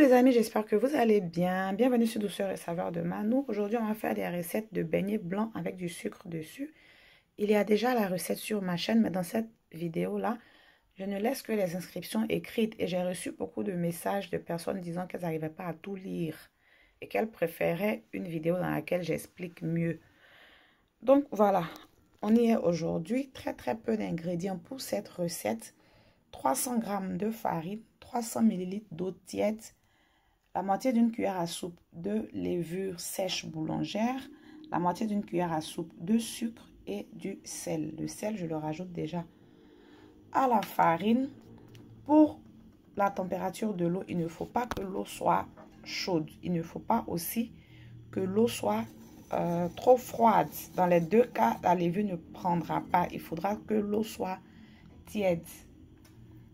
amis, j'espère que vous allez bien. Bienvenue sur Douceur et Saveur de Manou. Aujourd'hui, on va faire des recettes de beignets blancs avec du sucre dessus. Il y a déjà la recette sur ma chaîne, mais dans cette vidéo-là, je ne laisse que les inscriptions écrites et j'ai reçu beaucoup de messages de personnes disant qu'elles n'arrivaient pas à tout lire et qu'elles préféraient une vidéo dans laquelle j'explique mieux. Donc voilà, on y est aujourd'hui. Très très peu d'ingrédients pour cette recette. 300 g de farine, 300 ml d'eau tiède, la moitié d'une cuillère à soupe de levure sèche boulangère, la moitié d'une cuillère à soupe de sucre et du sel. Le sel, je le rajoute déjà à la farine. Pour la température de l'eau, il ne faut pas que l'eau soit chaude. Il ne faut pas aussi que l'eau soit euh, trop froide. Dans les deux cas, la levure ne prendra pas. Il faudra que l'eau soit tiède.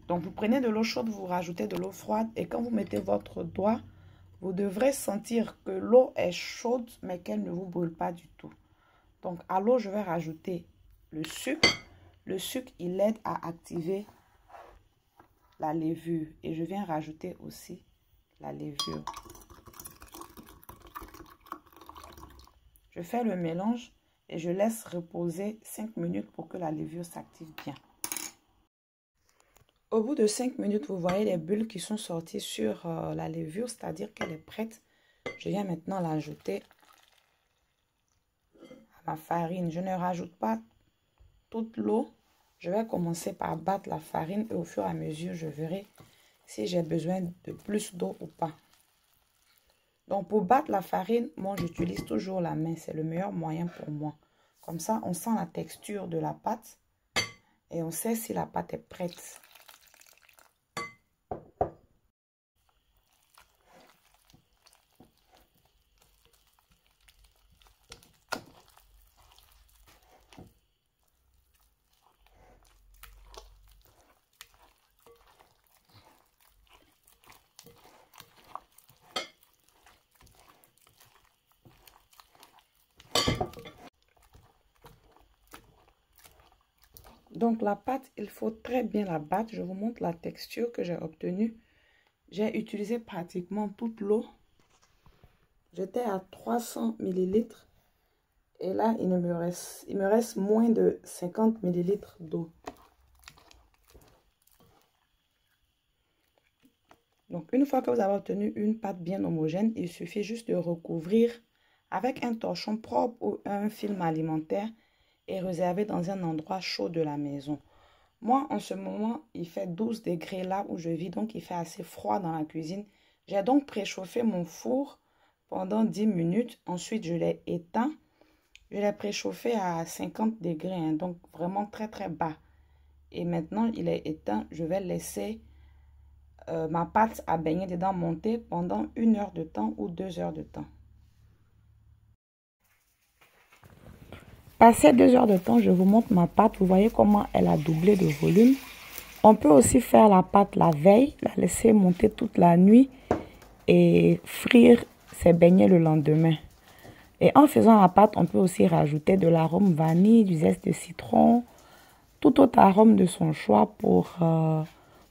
Donc, vous prenez de l'eau chaude, vous rajoutez de l'eau froide et quand vous mettez votre doigt, vous devrez sentir que l'eau est chaude, mais qu'elle ne vous brûle pas du tout. Donc, à l'eau, je vais rajouter le sucre. Le sucre, il aide à activer la levure. Et je viens rajouter aussi la levure. Je fais le mélange et je laisse reposer 5 minutes pour que la levure s'active bien. Au bout de 5 minutes, vous voyez les bulles qui sont sorties sur euh, la levure, c'est-à-dire qu'elle est prête. Je viens maintenant l'ajouter à ma farine. Je ne rajoute pas toute l'eau. Je vais commencer par battre la farine et au fur et à mesure, je verrai si j'ai besoin de plus d'eau ou pas. Donc, pour battre la farine, moi, j'utilise toujours la main. C'est le meilleur moyen pour moi. Comme ça, on sent la texture de la pâte et on sait si la pâte est prête. Donc la pâte, il faut très bien la battre. Je vous montre la texture que j'ai obtenue. J'ai utilisé pratiquement toute l'eau. J'étais à 300 ml. Et là, il me reste, me reste moins de 50 ml d'eau. Donc, une fois que vous avez obtenu une pâte bien homogène, il suffit juste de recouvrir avec un torchon propre ou un film alimentaire réservé dans un endroit chaud de la maison. Moi, en ce moment, il fait 12 degrés là où je vis, donc il fait assez froid dans la cuisine. J'ai donc préchauffé mon four pendant 10 minutes. Ensuite, je l'ai éteint. Je l'ai préchauffé à 50 degrés, hein, donc vraiment très très bas. Et maintenant, il est éteint. Je vais laisser euh, ma pâte à baigner dedans monter pendant une heure de temps ou deux heures de temps. Passé deux heures de temps, je vous montre ma pâte. Vous voyez comment elle a doublé de volume. On peut aussi faire la pâte la veille, la laisser monter toute la nuit et frire ses beignets le lendemain. Et en faisant la pâte, on peut aussi rajouter de l'arôme vanille, du zeste de citron, tout autre arôme de son choix pour, euh,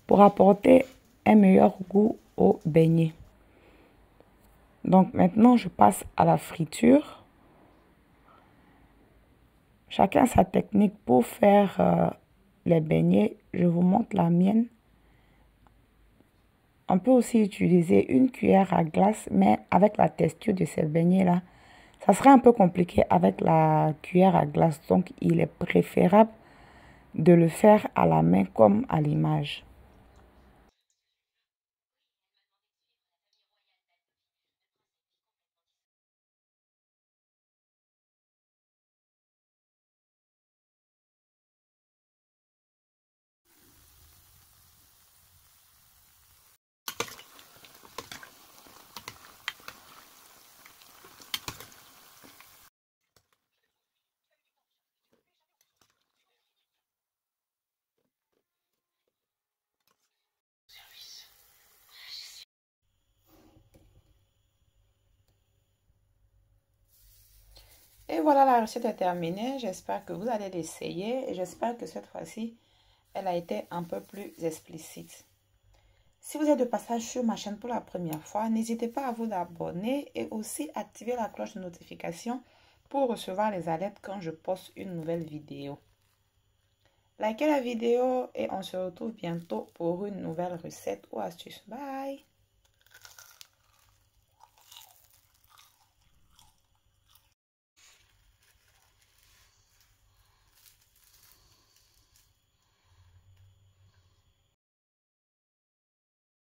pour apporter un meilleur goût au beignet. Donc maintenant, je passe à la friture. Chacun sa technique pour faire euh, les beignets. Je vous montre la mienne. On peut aussi utiliser une cuillère à glace, mais avec la texture de ces beignets-là, ça serait un peu compliqué avec la cuillère à glace. Donc, il est préférable de le faire à la main comme à l'image. Et voilà, la recette est terminée. J'espère que vous allez l'essayer. Et j'espère que cette fois-ci, elle a été un peu plus explicite. Si vous êtes de passage sur ma chaîne pour la première fois, n'hésitez pas à vous abonner et aussi activer la cloche de notification pour recevoir les alertes quand je poste une nouvelle vidéo. Likez la vidéo et on se retrouve bientôt pour une nouvelle recette ou astuce. Bye